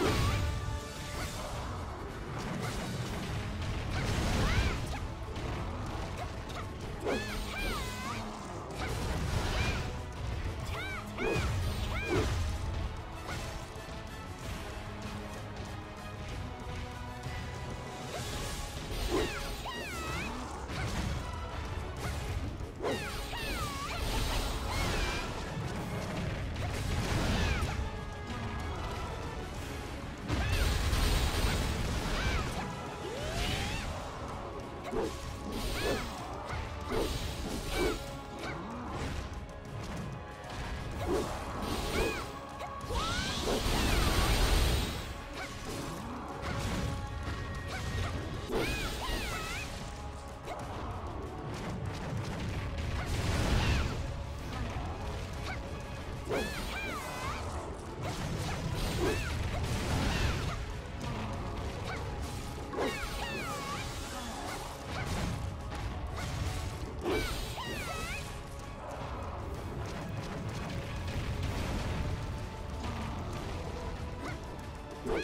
you you Woo!